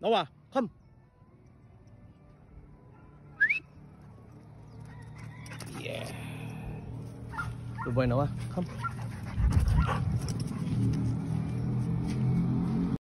nó à không. Yeah. Tụi bay nó à không.